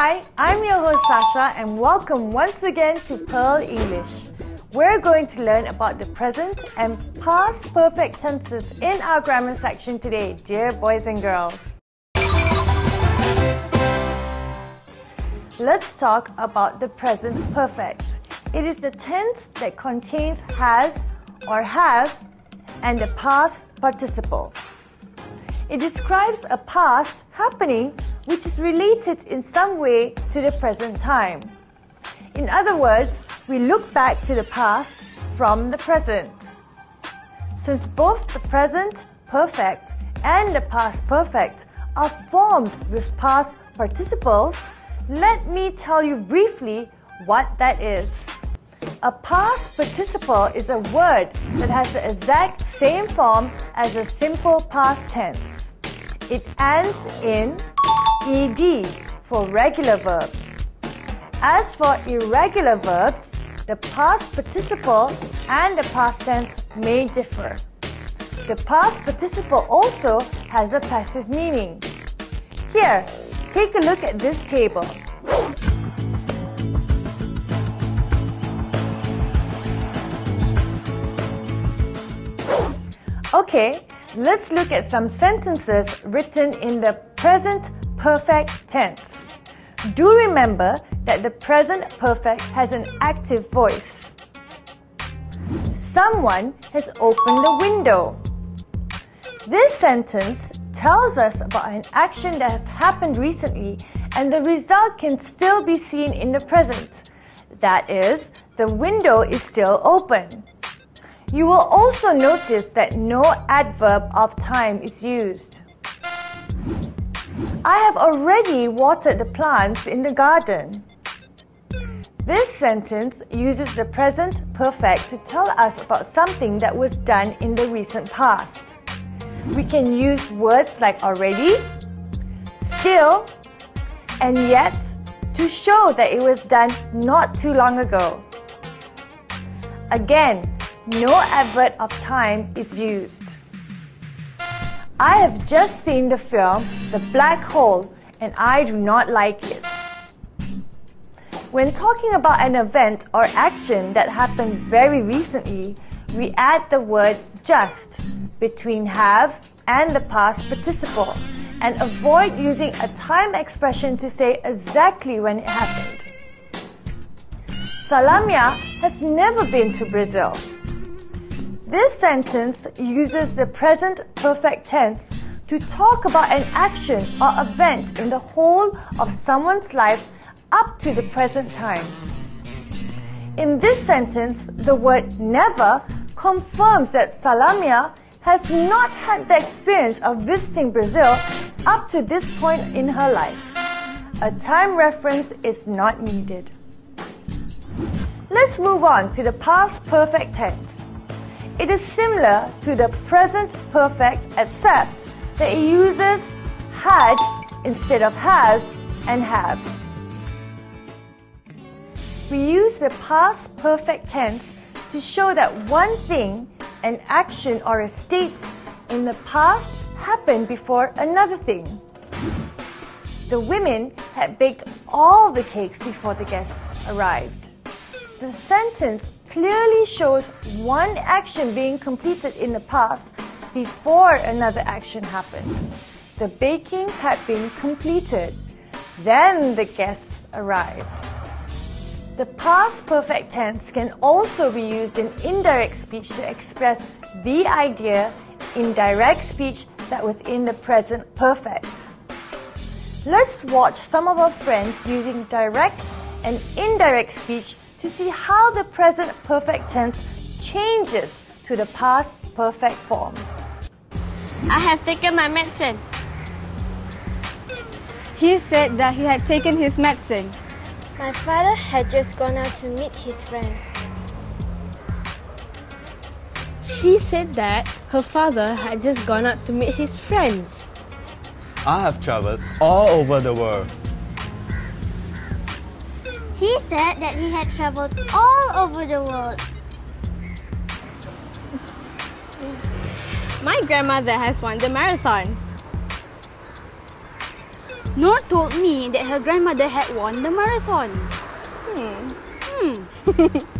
Hi, I'm your host Sasha and welcome once again to Pearl English. We're going to learn about the present and past perfect tenses in our grammar section today, dear boys and girls. Let's talk about the present perfect. It is the tense that contains has or have and the past participle. It describes a past happening which is related in some way to the present time. In other words, we look back to the past from the present. Since both the present perfect and the past perfect are formed with past participles, let me tell you briefly what that is. A past participle is a word that has the exact same form as a simple past tense. It ends in ed for regular verbs. As for irregular verbs, the past participle and the past tense may differ. The past participle also has a passive meaning. Here, take a look at this table. Okay, let's look at some sentences written in the present perfect tense. Do remember that the present perfect has an active voice. Someone has opened the window. This sentence tells us about an action that has happened recently and the result can still be seen in the present. That is, the window is still open. You will also notice that no adverb of time is used. I have already watered the plants in the garden. This sentence uses the present perfect to tell us about something that was done in the recent past. We can use words like already, still, and yet to show that it was done not too long ago. Again, no adverb of time is used. I have just seen the film The Black Hole and I do not like it. When talking about an event or action that happened very recently, we add the word just between have and the past participle and avoid using a time expression to say exactly when it happened. Salamia has never been to Brazil. This sentence uses the present perfect tense to talk about an action or event in the whole of someone's life up to the present time. In this sentence, the word never confirms that Salamia has not had the experience of visiting Brazil up to this point in her life. A time reference is not needed. Let's move on to the past perfect tense. It is similar to the present perfect except that it uses had instead of has and have. We use the past perfect tense to show that one thing, an action or a state in the past happened before another thing. The women had baked all the cakes before the guests arrived. The sentence clearly shows one action being completed in the past before another action happened. The baking had been completed. Then the guests arrived. The past perfect tense can also be used in indirect speech to express the idea in direct speech that was in the present perfect. Let's watch some of our friends using direct and indirect speech to see how the present perfect tense changes to the past perfect form. I have taken my medicine. He said that he had taken his medicine. My father had just gone out to meet his friends. She said that her father had just gone out to meet his friends. I have traveled all over the world. He said that he had traveled all over the world. My grandmother has won the marathon. Noor told me that her grandmother had won the marathon. Hmm. Hmm.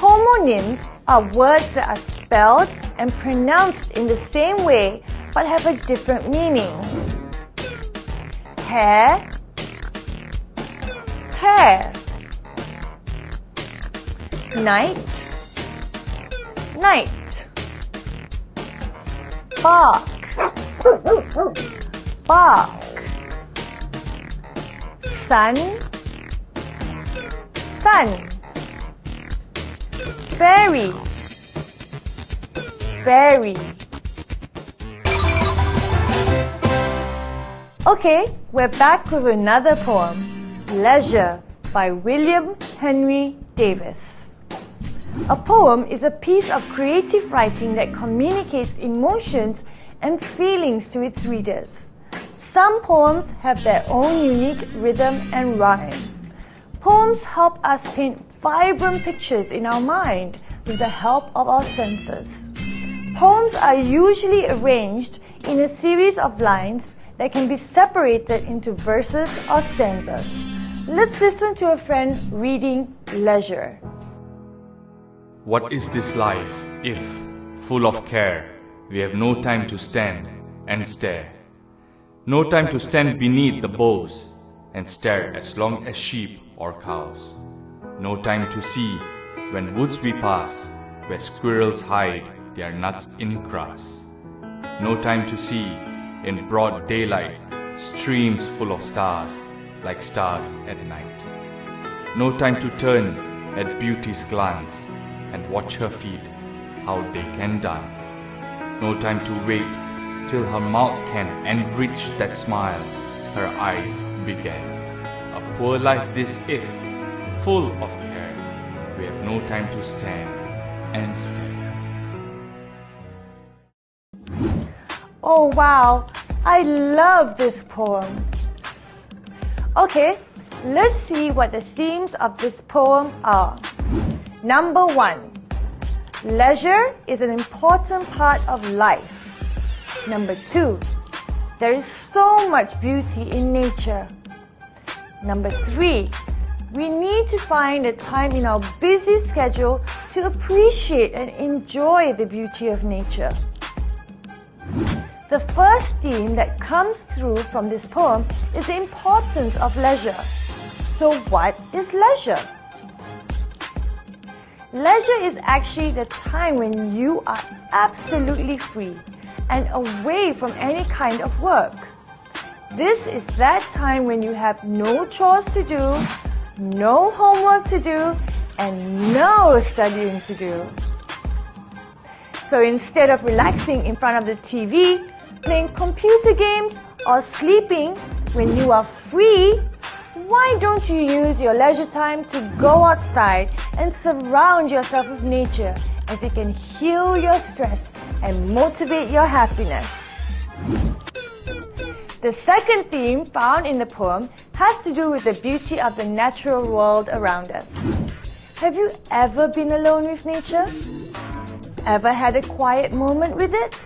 Homonyms are words that are spelled and pronounced in the same way but have a different meaning. Hair, hair. Night, night. Bark, bark. Sun, sun. Fairy, fairy. Okay, we're back with another poem, Leisure by William Henry Davies. A poem is a piece of creative writing that communicates emotions and feelings to its readers. Some poems have their own unique rhythm and rhyme. Poems help us paint vibrant pictures in our mind with the help of our senses. Poems are usually arranged in a series of lines that can be separated into verses or stanzas. Let's listen to a friend reading Leisure. What is this life if, full of care, we have no time to stand and stare? No time to stand beneath the boughs and stare as long as sheep or cows. No time to see when woods we pass where squirrels hide their nuts in grass. No time to see in broad daylight streams full of stars like stars at night. No time to turn at beauty's glance and watch her feet how they can dance. No time to wait till her mouth can enrich that smile her eyes began. A poor life this if, full of care, we have no time to stand and stare. Oh wow, I love this poem. Okay, let's see what the themes of this poem are. Number one, leisure is an important part of life. Number two, there is so much beauty in nature. Number three, we need to find a time in our busy schedule to appreciate and enjoy the beauty of nature. The first theme that comes through from this poem is the importance of leisure. So, what is leisure? Leisure is actually the time when you are absolutely free and away from any kind of work. This is that time when you have no chores to do, no homework to do, and no studying to do. So instead of relaxing in front of the TV, playing computer games, or sleeping when you are free, why don't you use your leisure time to go outside and surround yourself with nature as it can heal your stress and motivate your happiness? The second theme found in the poem has to do with the beauty of the natural world around us. Have you ever been alone with nature? Ever had a quiet moment with it?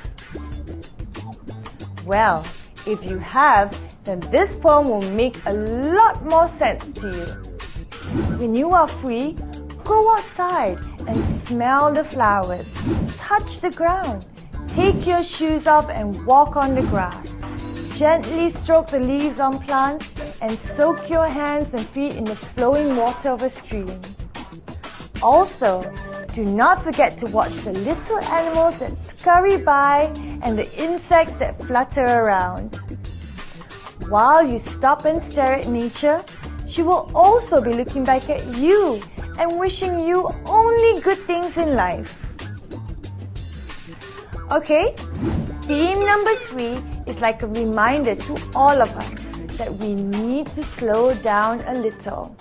Well, if you have, then this poem will make a lot more sense to you. When you are free, go outside and smell the flowers, touch the ground, take your shoes off and walk on the grass. Gently stroke the leaves on plants and soak your hands and feet in the flowing water of a stream. Also, do not forget to watch the little animals that scurry by and the insects that flutter around. While you stop and stare at nature, she will also be looking back at you and wishing you only good things in life. Okay, theme number three is like a reminder to all of us that we need to slow down a little.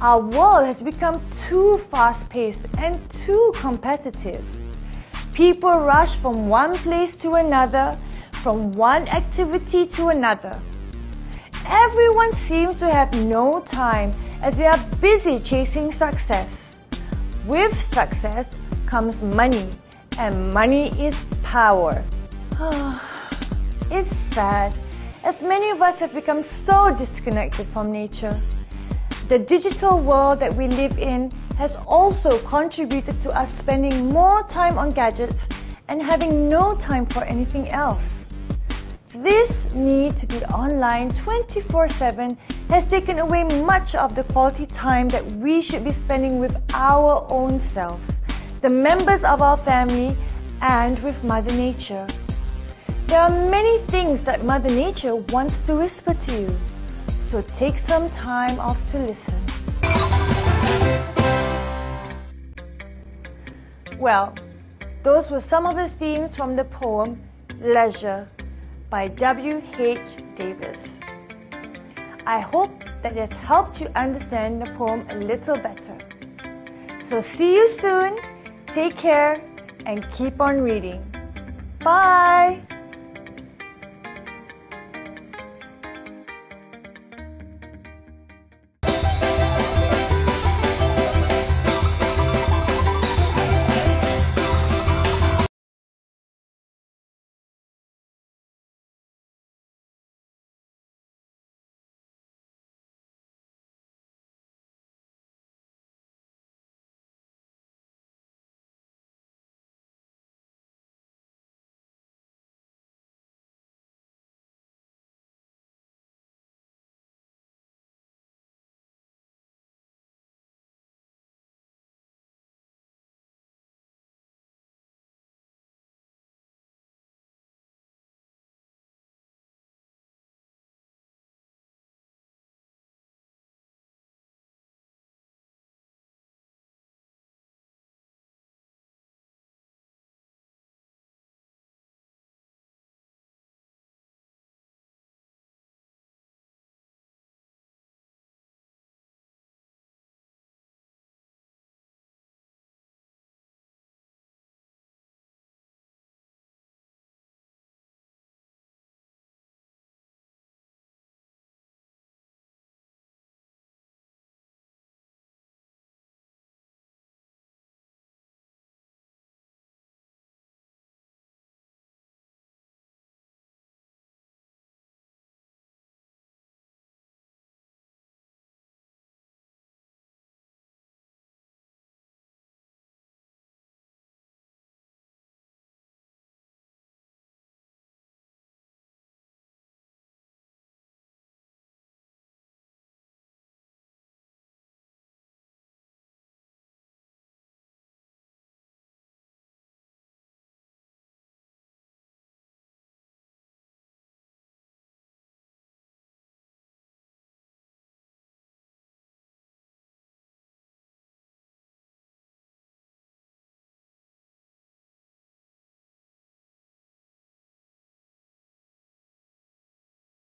Our world has become too fast paced and too competitive. People rush from one place to another, from one activity to another. Everyone seems to have no time as they are busy chasing success. With success comes money, and money is power. it's sad, as many of us have become so disconnected from nature. The digital world that we live in has also contributed to us spending more time on gadgets and having no time for anything else. This need to be online 24 7 has taken away much of the quality time that we should be spending with our own selves, the members of our family, and with Mother Nature. There are many things that Mother Nature wants to whisper to you, so take some time off to listen. Well, those were some of the themes from the poem Leisure by W.H. Davies. I hope that has helped you understand the poem a little better. So, see you soon, take care, and keep on reading. Bye!